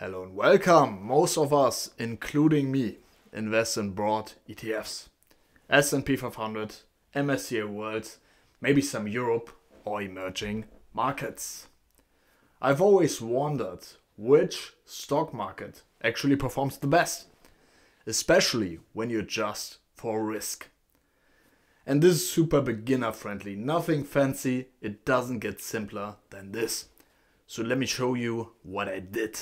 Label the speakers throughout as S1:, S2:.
S1: Hello and welcome. Most of us, including me, invest in broad ETFs. S&P 500, MSCI World, maybe some Europe or emerging markets. I've always wondered which stock market actually performs the best, especially when you adjust for risk. And this is super beginner friendly, nothing fancy, it doesn't get simpler than this. So let me show you what I did.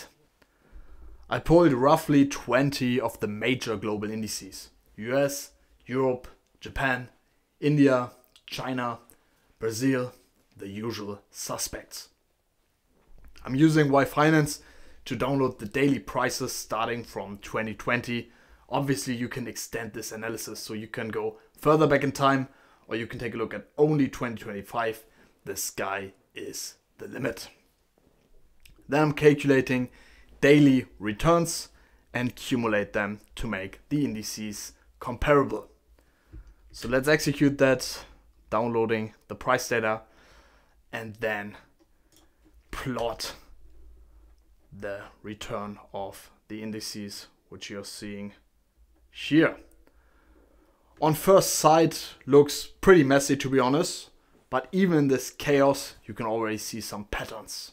S1: I pulled roughly 20 of the major global indices US, Europe, Japan, India, China, Brazil, the usual suspects. I'm using yfinance to download the daily prices starting from 2020. Obviously, you can extend this analysis so you can go further back in time or you can take a look at only 2025. The sky is the limit. Then I'm calculating daily returns and accumulate them to make the indices comparable. So let's execute that, downloading the price data and then plot the return of the indices which you're seeing here. On first sight looks pretty messy to be honest, but even in this chaos you can already see some patterns.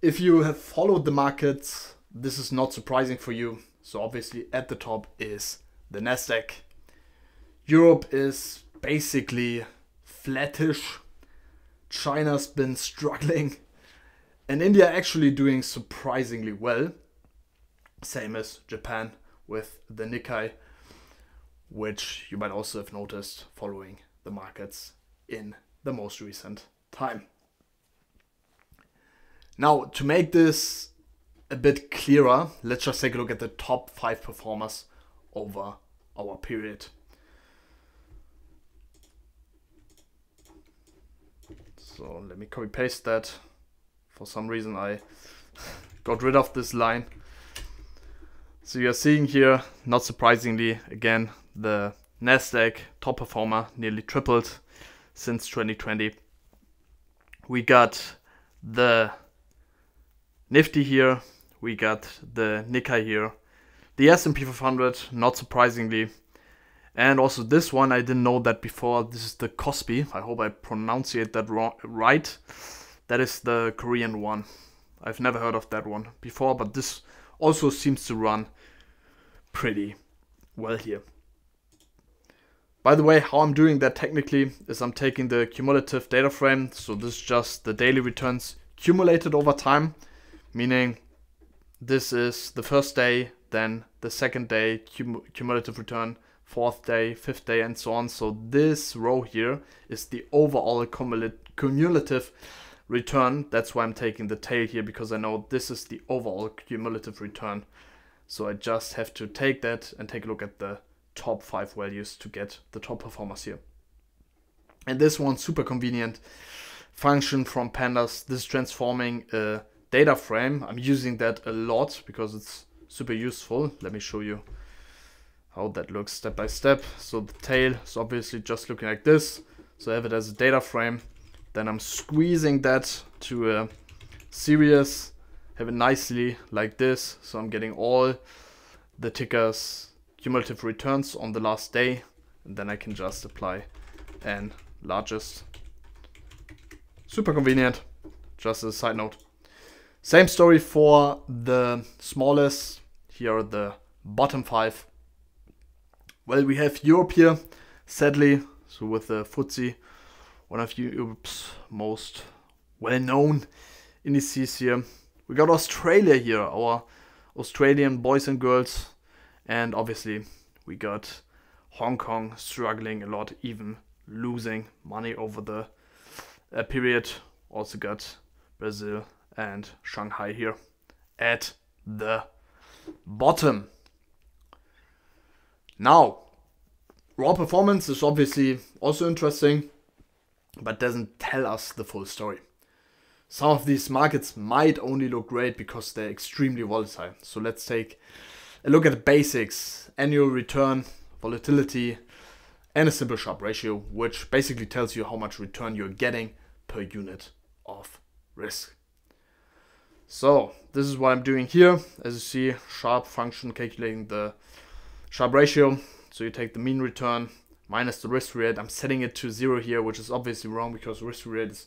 S1: If you have followed the markets, this is not surprising for you. So obviously at the top is the Nasdaq. Europe is basically flattish. China's been struggling. And India actually doing surprisingly well. Same as Japan with the Nikkei, which you might also have noticed following the markets in the most recent time. Now, to make this a bit clearer, let's just take a look at the top five performers over our period. So let me copy paste that. For some reason I got rid of this line. So you're seeing here, not surprisingly, again, the Nasdaq top performer nearly tripled since 2020. We got the Nifty here, we got the Nikkei here, the S&P 500, not surprisingly, and also this one, I didn't know that before, this is the Kospi, I hope I pronunciate that right, that is the Korean one. I've never heard of that one before, but this also seems to run pretty well here. By the way, how I'm doing that technically is I'm taking the cumulative data frame, so this is just the daily returns cumulated over time meaning this is the first day, then the second day, cum cumulative return, fourth day, fifth day, and so on. So this row here is the overall cumulative return. That's why I'm taking the tail here because I know this is the overall cumulative return. So I just have to take that and take a look at the top five values to get the top performers here. And this one super convenient function from pandas. This is transforming a data frame. I'm using that a lot because it's super useful. Let me show you how that looks step by step. So the tail is obviously just looking like this. So I have it as a data frame. Then I'm squeezing that to a series, have it nicely like this. So I'm getting all the tickers cumulative returns on the last day. And then I can just apply an largest. Super convenient, just as a side note. Same story for the smallest. Here the bottom five. Well, we have Europe here, sadly, so with the FTSE, one of Europe's most well-known indices here. We got Australia here, our Australian boys and girls, and obviously we got Hong Kong struggling a lot, even losing money over the uh, period. Also got Brazil and Shanghai here at the bottom. Now, raw performance is obviously also interesting, but doesn't tell us the full story. Some of these markets might only look great because they're extremely volatile. So let's take a look at the basics, annual return, volatility, and a simple Sharpe ratio, which basically tells you how much return you're getting per unit of risk. So this is what I'm doing here. As you see, Sharpe function calculating the Sharpe ratio. So you take the mean return minus the risk rate. I'm setting it to zero here, which is obviously wrong because risk rate is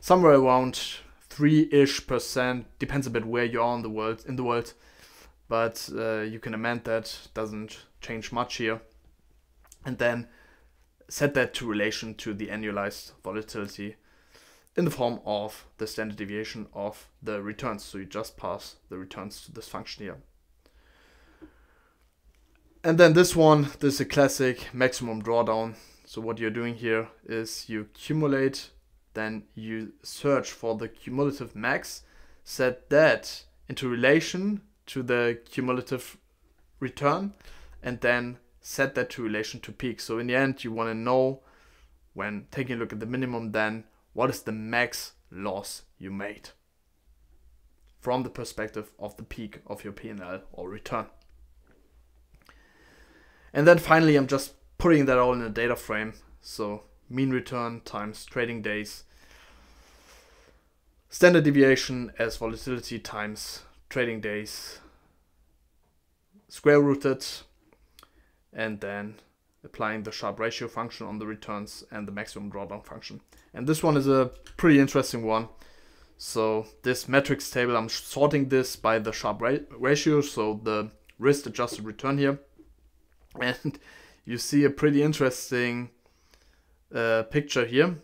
S1: somewhere around three-ish percent. Depends a bit where you are in the world. In the world, but uh, you can amend that. Doesn't change much here, and then set that to relation to the annualized volatility in the form of the standard deviation of the returns. So you just pass the returns to this function here. And then this one, this is a classic maximum drawdown. So what you're doing here is you accumulate, then you search for the cumulative max, set that into relation to the cumulative return, and then set that to relation to peak. So in the end, you want to know when taking a look at the minimum, then what is the max loss you made from the perspective of the peak of your P&L or return. And then finally, I'm just putting that all in a data frame. So mean return times trading days, standard deviation as volatility times trading days, square rooted, and then applying the Sharpe ratio function on the returns and the maximum drawdown function. And this one is a pretty interesting one. So this metrics table, I'm sorting this by the Sharpe ra ratio, so the risk adjusted return here and you see a pretty interesting uh, picture here.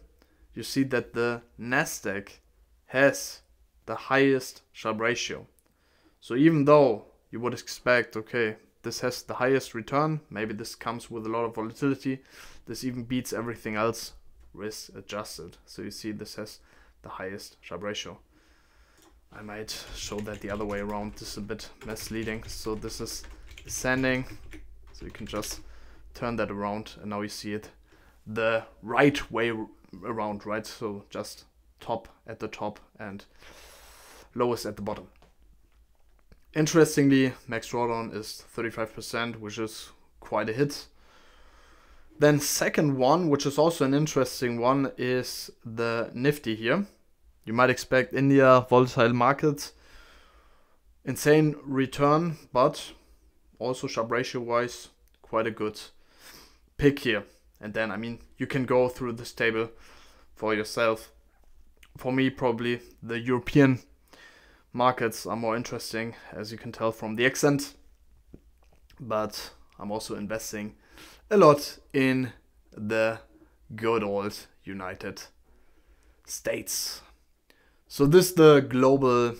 S1: You see that the Nasdaq has the highest Sharpe ratio. So even though you would expect, okay, this has the highest return, maybe this comes with a lot of volatility, this even beats everything else risk adjusted. So you see this has the highest Sharpe ratio. I might show that the other way around. This is a bit misleading. So this is ascending so you can just turn that around and now you see it the right way around, right? So just top at the top and lowest at the bottom. Interestingly, max drawdown is 35%, which is quite a hit. Then second one, which is also an interesting one, is the Nifty here. You might expect India, volatile markets, insane return, but also Sharpe ratio wise quite a good pick here. And then, I mean, you can go through this table for yourself. For me, probably the European markets are more interesting, as you can tell from the accent. But I'm also investing a lot in the good old United States. So this is the global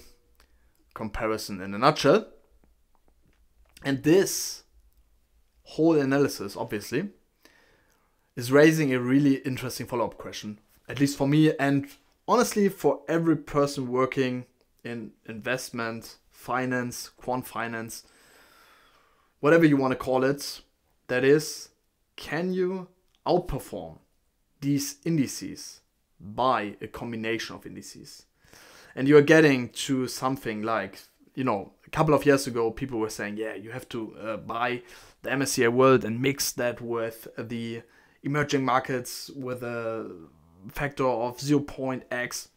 S1: comparison in a nutshell. And this whole analysis, obviously, is raising a really interesting follow up question, at least for me, and honestly, for every person working in investment, finance, quant finance, whatever you want to call it. That is, can you outperform these indices by a combination of indices? And you're getting to something like you know, a couple of years ago, people were saying, yeah, you have to uh, buy the MSCI World and mix that with the emerging markets with a factor of 0.x.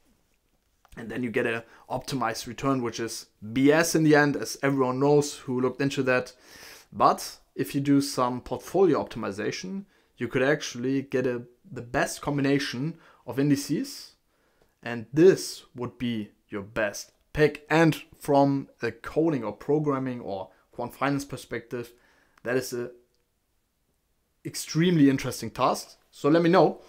S1: And then you get a optimized return, which is BS in the end, as everyone knows who looked into that. But if you do some portfolio optimization, you could actually get a, the best combination of indices. And this would be your best pick. And from a coding or programming or quant finance perspective, that is a extremely interesting task. So let me know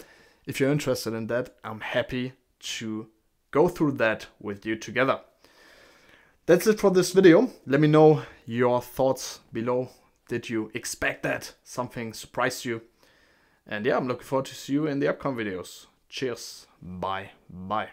S1: if you're interested in that. I'm happy to go through that with you together. That's it for this video. Let me know your thoughts below. Did you expect that? Something surprised you? And yeah, I'm looking forward to see you in the upcoming videos. Cheers. Bye. Bye.